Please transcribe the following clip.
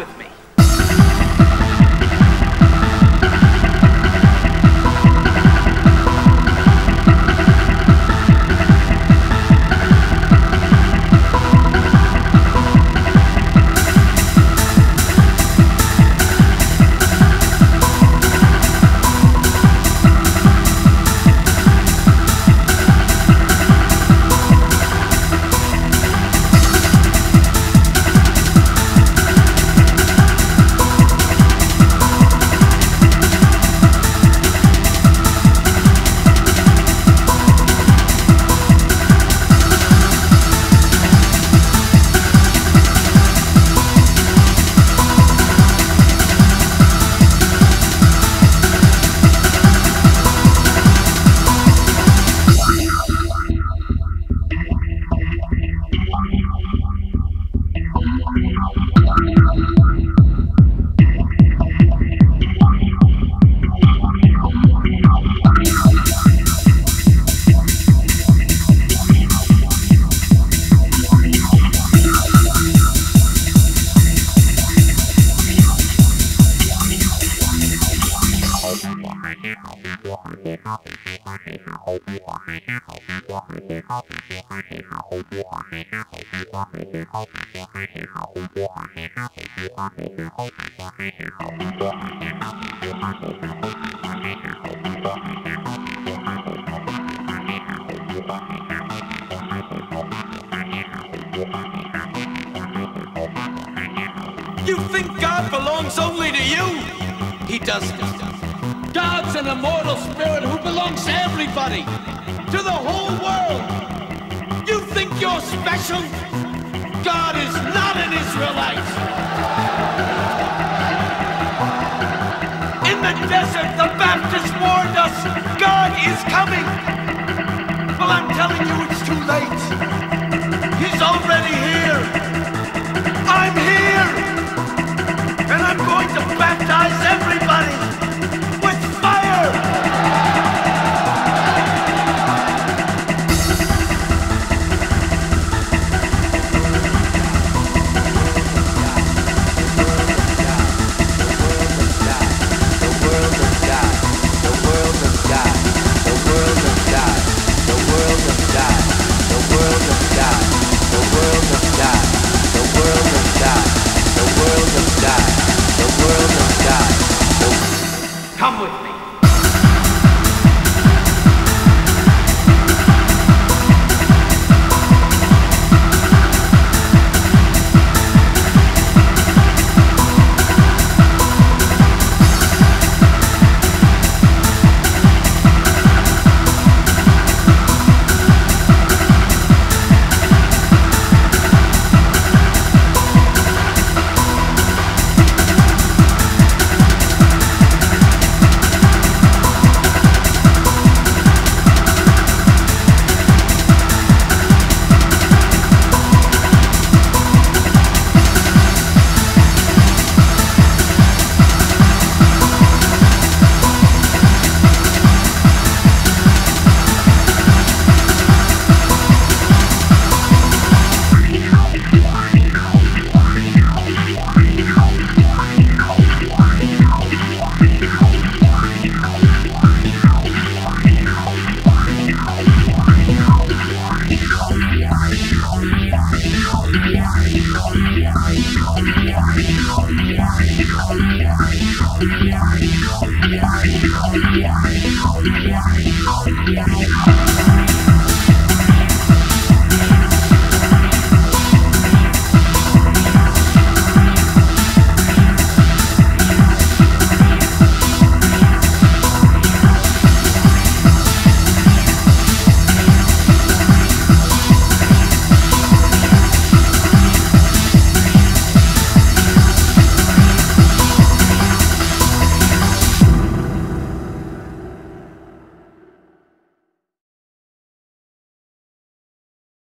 with me. You think God belongs only to you? He doesn't. God's an immortal spirit who belongs to everybody, to the whole world. You think you're special? God is not an Israelite. In the desert, the Baptist warned us God is coming. Well, I'm telling you, it's too late. He's already